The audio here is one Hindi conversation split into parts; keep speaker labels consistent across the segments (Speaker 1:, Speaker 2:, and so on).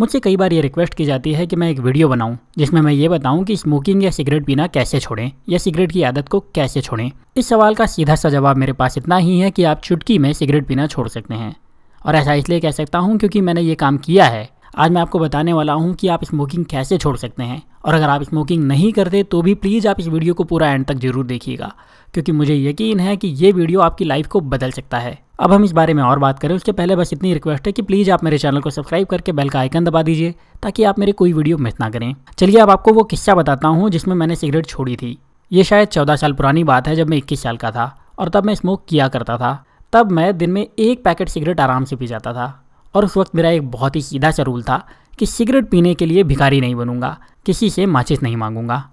Speaker 1: मुझसे कई बार ये रिक्वेस्ट की जाती है कि मैं एक वीडियो बनाऊँ, जिसमें मैं ये बताऊँ कि स्मोकिंग या सिगरेट पीना कैसे छोड़ें, या सिगरेट की आदत को कैसे छोड़ें। इस सवाल का सीधा सा जवाब मेरे पास इतना ही है कि आप चुटकी में सिगरेट पीना छोड़ सकते हैं। और ऐसा इसलिए कह सकता हूँ क्योंकि मैंने ये काम किया है। आज मैं आपको बताने वाला हूँ कि आप स्मोकिंग कैसे छोड़ सकते हैं। और अगर आप स्मोकिंग नहीं करते तो भी प्लीज़ आप इस वीडियो को पूरा एंड तक ज़रूर देखिएगा। क्योंकि मुझे यकीन है कि ये वीडियो आपकी लाइफ को बदल सकता है। अब हम इस बारे में और बात करें। उसके पहले बस इतनी रिक्वेस्ट है कि प्लीज़ आप मेरे चैनल को सब्सक्राइब करके बेल का आइकन दबा दीजिए, ताकि आप मेरे कोई वीडियो मिस ना करें। चलिए अब आपको वो किस्सा बताता हूँ जिसमें मैंने सिगरेट छोड़ी थी। ये शायद चौदह साल पुरानी बात है जब मैं इक्कीस साल का था, और तब मैं स्मोक किया करता था। तब मैं दिन में एक पैकेट सिगरेट आराम से पी जाता था। और उस वक्त मेरा एक बहुत ही सीधा सा रूल था कि सिगरेट पीने के लिए भिखारी नहीं बनूँगा, किसी से माचिस नहीं मांगूँगा।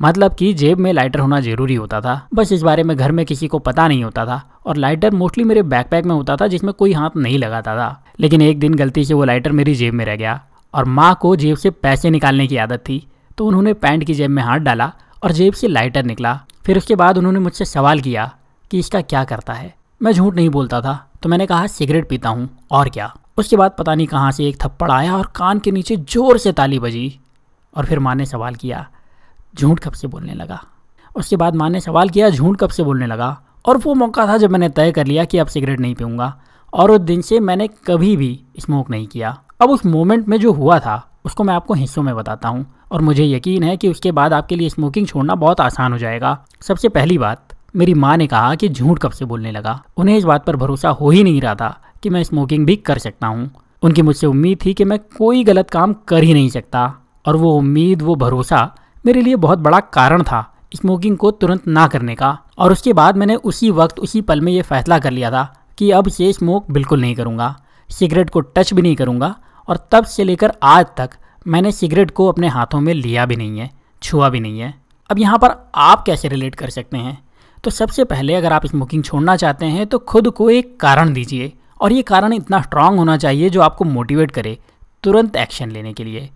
Speaker 1: मतलब कि जेब में लाइटर होना ज़रूरी होता था। बस इस बारे में घर में किसी को पता नहीं होता था और लाइटर मोस्टली मेरे बैकपैक में होता था जिसमें कोई हाथ नहीं लगाता था। लेकिन एक दिन गलती से वो लाइटर मेरी जेब में रह गया और माँ को जेब से पैसे निकालने की आदत थी तो उन्होंने पैंट की जेब में हाथ डाला और जेब से लाइटर निकला। फिर उसके बाद उन्होंने मुझसे सवाल किया कि इसका क्या करता है? मैं झूठ नहीं बोलता था तो मैंने कहा, सिगरेट पीता हूँ, और क्या? उसके बाद पता नहीं कहाँ से एक थप्पड़ आया और कान के नीचे ज़ोर से ताली बजी। और फिर माँ ने सवाल किया, झूठ कब से बोलने लगा? उसके बाद माँ ने सवाल किया, झूठ कब से बोलने लगा? और वो मौका था जब मैंने तय कर लिया कि अब सिगरेट नहीं पीऊँगा। और उस दिन से मैंने कभी भी स्मोक नहीं किया। अब उस मोमेंट में जो हुआ था, उसको मैं आपको हिस्सों में बताता हूँ। और मुझे यकीन है कि उसके बाद आपके लिए स्मोकिंग छोड़ना बहुत आसान हो जाएगा। सबसे पहली बात, मेरी माँ ने कहा कि झूठ कब से बोलने लगा? उन्हें इस बात पर भरोसा हो ही नहीं रहा था। कि मैं स्मोकिंग भी कर सकता हूँ। उनकी मुझसे उम्मीद थी कि मैं कोई गलत काम कर ही नहीं सकता, और वो उम्मीद, वो भरोसा मेरे लिए बहुत बड़ा कारण था स्मोकिंग को तुरंत ना करने का। और उसके बाद मैंने उसी वक्त, उसी पल में ये फैसला कर लिया था कि अब से स्मोक बिल्कुल नहीं करूँगा सिगरेट को टच भी नहीं करूँगा, और तब से लेकर आज तक मैंने सिगरेट को अपने हाथों में लिया भी नहीं है, छुआ भी नहीं है। अब यहाँ पर आप कैसे रिलेट कर सकते हैं? तो सबसे पहले अगर आप स्मोकिंग छोड़ना चाहते हैं तो खुद को एक कारण दीजिए। और ये कारण इतना स्ट्रांग होना चाहिए जो आपको मोटिवेट करे तुरंत एक्शन लेने के लिए।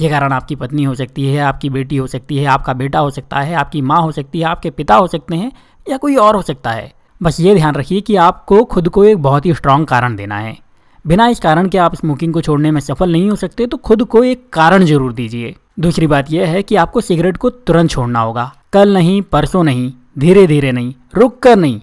Speaker 1: ये कारण आपकी पत्नी हो सकती है, आपकी बेटी हो सकती है, आपका बेटा हो सकता है, आपकी माँ हो सकती है, आपके पिता हो सकते हैं या कोई और हो सकता है। बस ये ध्यान रखिए कि आपको खुद को एक बहुत ही स्ट्रांग कारण देना है। बिना इस कारण के आप स्मोकिंग को छोड़ने में सफल नहीं हो सकते तो खुद को एक कारण ज़रूर दीजिए। दूसरी बात यह है कि आपको सिगरेट को तुरंत छोड़ना होगा। कल नहीं, परसों नहीं धीरे धीरे नहीं रुक कर नहीं।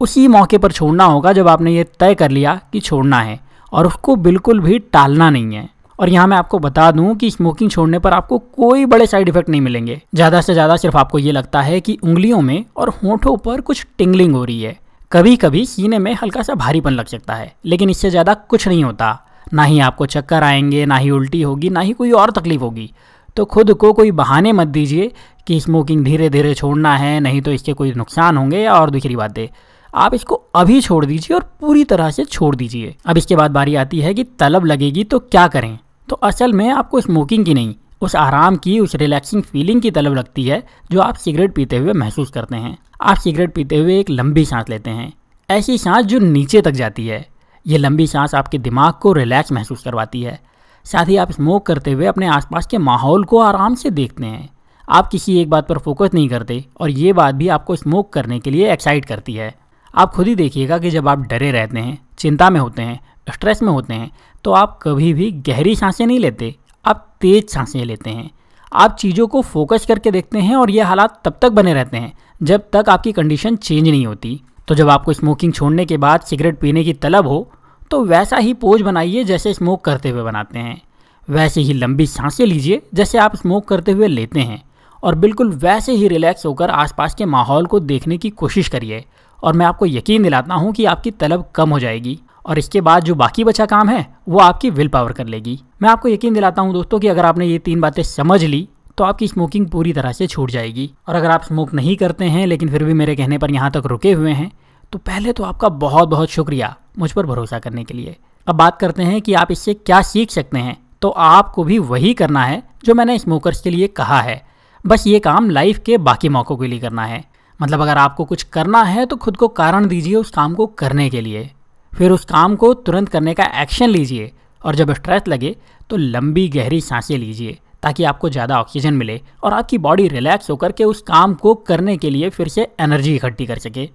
Speaker 1: उसी मौके पर छोड़ना होगा जब आपने ये तय कर लिया कि छोड़ना है और उसको बिल्कुल भी टालना नहीं है। और यहाँ मैं आपको बता दूँ कि स्मोकिंग छोड़ने पर आपको कोई बड़े साइड इफ़ेक्ट नहीं मिलेंगे। ज़्यादा से ज़्यादा सिर्फ़ आपको ये लगता है कि उंगलियों में और होठों पर कुछ टिंगलिंग हो रही है। कभी कभी सीने में हल्का सा भारीपन लग सकता है, लेकिन इससे ज़्यादा कुछ नहीं होता। ना ही आपको चक्कर आएँगे, ना ही उल्टी होगी, ना ही कोई और तकलीफ़ होगी। तो खुद को कोई बहाने मत दीजिए कि स्मोकिंग धीरे धीरे छोड़ना है, नहीं तो इसके कोई नुकसान होंगे या और दूसरी बातें। आप इसको अभी छोड़ दीजिए और पूरी तरह से छोड़ दीजिए। अब इसके बाद बारी आती है कि तलब लगेगी तो क्या करें? तो असल में आपको स्मोकिंग की नहीं, उस आराम की, उस रिलैक्सिंग फीलिंग की तलब लगती है, जो आप सिगरेट पीते हुए महसूस करते हैं। आप सिगरेट पीते हुए एक लंबी सांस लेते हैं। ऐसी सांस जो नीचे तक जाती है। ये लंबी सांस आपके दिमाग को रिलैक्स महसूस करवाती है। साथ ही आप स्मोक करते हुए अपने आसपास के माहौल को आराम से देखते हैं। आप किसी एक बात पर फोकस नहीं करते और ये बात भी आपको स्मोक करने के लिए एक्साइट करती है। आप खुद ही देखिएगा कि जब आप डरे रहते हैं, चिंता में होते हैं स्ट्रेस में होते हैं तो आप कभी भी गहरी साँसें नहीं लेते। आप तेज साँसें लेते हैं। आप चीज़ों को फोकस करके देखते हैं और ये हालात तब तक बने रहते हैं, जब तक आपकी कंडीशन चेंज नहीं होती। तो जब आपको स्मोकिंग छोड़ने के बाद सिगरेट पीने की तलब हो तो वैसा ही पोज बनाइए जैसे स्मोक करते हुए बनाते हैं। वैसे ही लंबी साँसें लीजिए जैसे आप स्मोक करते हुए लेते हैं। और बिल्कुल वैसे ही रिलैक्स होकर आसपास के माहौल को देखने की कोशिश करिए। और मैं आपको यकीन दिलाता हूँ कि आपकी तलब कम हो जाएगी और इसके बाद जो बाकी बचा काम है, वो आपकी विल पावर कर लेगी। मैं आपको यकीन दिलाता हूँ दोस्तों कि अगर आपने ये तीन बातें समझ ली तो आपकी स्मोकिंग पूरी तरह से छूट जाएगी। और अगर आप स्मोक नहीं करते हैं, लेकिन फिर भी मेरे कहने पर यहाँ तक रुके हुए हैं तो पहले तो आपका बहुत बहुत शुक्रिया मुझ पर भरोसा करने के लिए। अब बात करते हैं कि आप इससे क्या सीख सकते हैं। तो आपको भी वही करना है जो मैंने स्मोकर्स के लिए कहा है। बस ये काम लाइफ के बाकी मौक़ों के लिए करना है। मतलब अगर आपको कुछ करना है तो खुद को कारण दीजिए उस काम को करने के लिए। फिर उस काम को तुरंत करने का एक्शन लीजिए और जब स्ट्रेस लगे तो लंबी गहरी साँसें लीजिए ताकि आपको ज़्यादा ऑक्सीजन मिले और आपकी बॉडी रिलैक्स होकर के उस काम को करने के लिए फिर से एनर्जी इकट्ठी कर सके।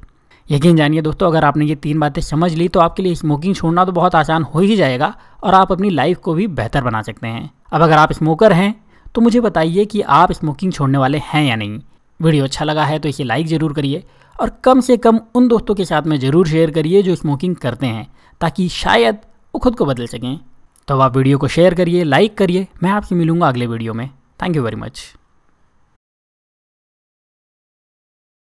Speaker 1: यकीन जानिए दोस्तों, अगर आपने ये तीन बातें समझ ली तो आपके लिए स्मोकिंग छोड़ना तो बहुत आसान हो ही जाएगा और आप अपनी लाइफ को भी बेहतर बना सकते हैं। अब अगर आप स्मोकर हैं तो मुझे बताइए कि आप स्मोकिंग छोड़ने वाले हैं या नहीं। वीडियो अच्छा लगा है तो इसे लाइक ज़रूर करिए और कम से कम उन दोस्तों के साथ में ज़रूर शेयर करिए जो स्मोकिंग करते हैं, ताकि शायद वो खुद को बदल सकें। तो आप वीडियो को शेयर करिए, लाइक करिए। मैं आपसे मिलूँगा अगले वीडियो में। Thank you very much